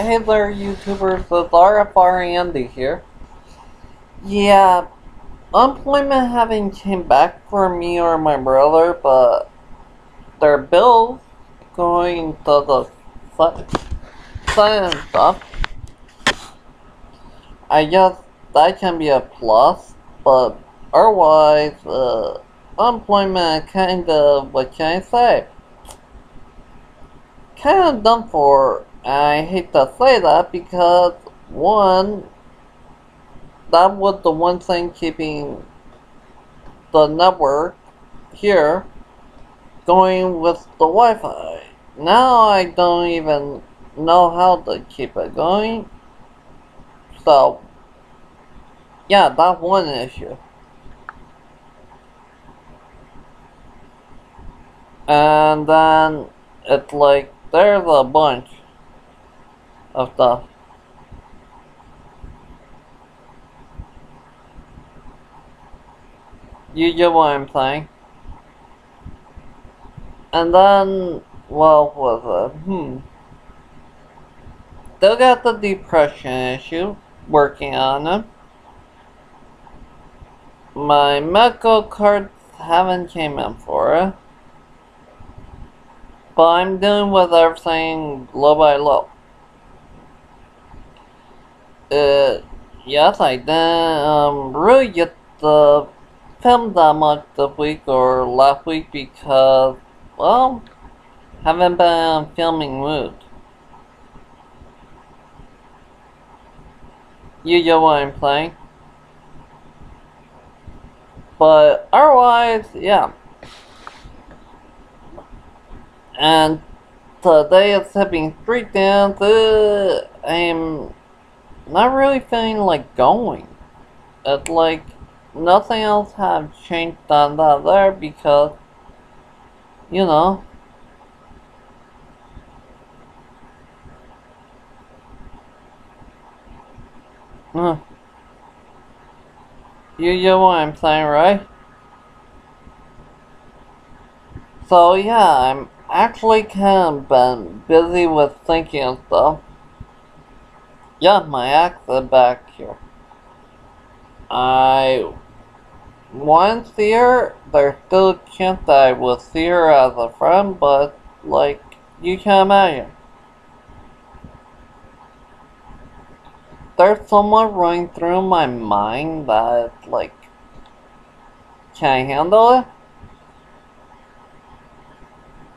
Hey there, YouTubers. It's RFRandy here. Yeah, unemployment haven't came back for me or my brother, but their bills going to the side and stuff. I guess that can be a plus, but otherwise, uh, unemployment kind of, what can I say? Kind of done for I hate to say that because, one, that was the one thing keeping the network here going with the Wi-Fi. Now I don't even know how to keep it going. So, yeah, that's one issue. And then it's like there's a bunch of the you get what I'm saying? And then, well was it? Hmm. Still got the depression issue, working on it. My medical cards haven't came in for it. But I'm dealing with everything low by low. Uh, yes, I didn't um, really get the film that much this week or last week because, well, haven't been filming mood. You know what I'm playing. But otherwise, yeah. And today is Tipping Street Dance. I'm not really feeling like going. It's like nothing else have changed on that there because you know uh, you know what I'm saying, right? So yeah, I'm actually kind of been busy with thinking and stuff. Yeah, my accent back here. I once here, her, there's still a chance I will see her as a friend, but, like, you can imagine. There's someone running through my mind that, like, can I handle it?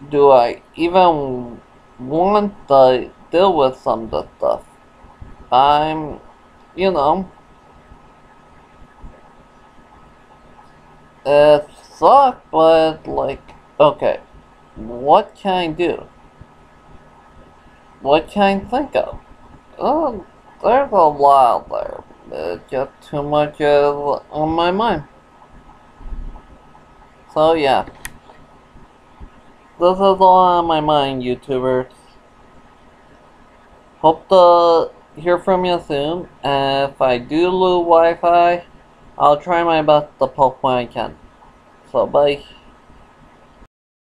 Do I even want to deal with some of the stuff? I'm, you know, it sucks, but like, okay, what can I do? What can I think of? Oh, there's a lot there. It's just too much of on my mind. So yeah. This is all on my mind, YouTubers. Hope the hear from you soon. If I do lose Wi-Fi, I'll try my best to post when I can. So bye.